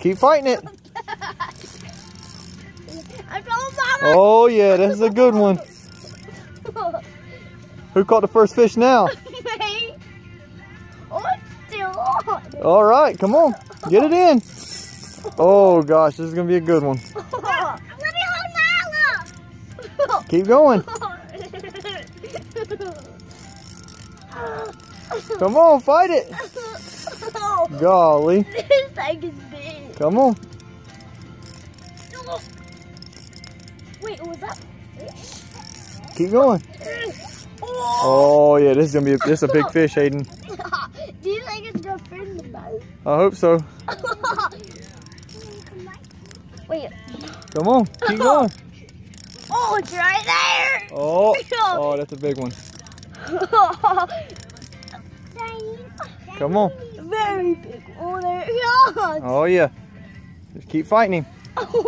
Keep fighting it. I told Mama. Oh yeah, this is a good one. Who caught the first fish now? Me. Oh, it's still on. All right, come on, get it in. Oh gosh, this is gonna be a good one. Let me hold Mala. Keep going. Come on, fight it. Golly, This thing is big. Come on. Wait, oh, was that fish? Keep going. Oh. Oh yeah, this is gonna be this is a big fish, Hayden. Do you think it's gonna fit in the boat? I hope so. Wait. Come on, keep going. Oh, it's right there. Oh, oh, that's a big one. Come on. Very big. Oh, there. Oh yeah, just keep fighting him.